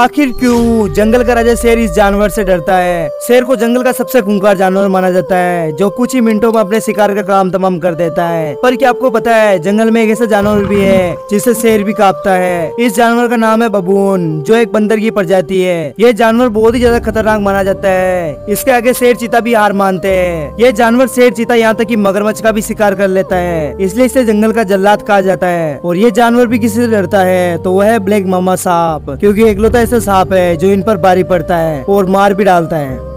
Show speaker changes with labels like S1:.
S1: आखिर क्यों? जंगल का राजा शेर इस जानवर से डरता है। शेर को जंगल का सबसे खूंखार जानवर माना जाता है, जो कुछ ही मिनटों में अपने शिकार का काम तमाम कर देता है। पर क्या आपको पता है, जंगल में एक ऐसा जानवर भी है, जिसे शेर भी कांपता है? इस जानवर का नाम है बबून, जो एक बंदर की प्रजाति है। ये जानवर बहुत ही ज़्यादा खतरनाक माना जाता है। इसके आगे शेर चीता भी हार मानते हैं। ये जानवर शेर चीता यहाँ तक कि मगरमच्छ का भी शिकार कर लेता है। इसलिए इसे जंगल का जल्लाद कहा जाता है। और ये जानवर भी किसी से डरता है तो वह है ब्लैक मामा सांप क्योंकि एकलौता ऐसा सांप है जो इन पर भारी पड़ता है और मार भी डालता है।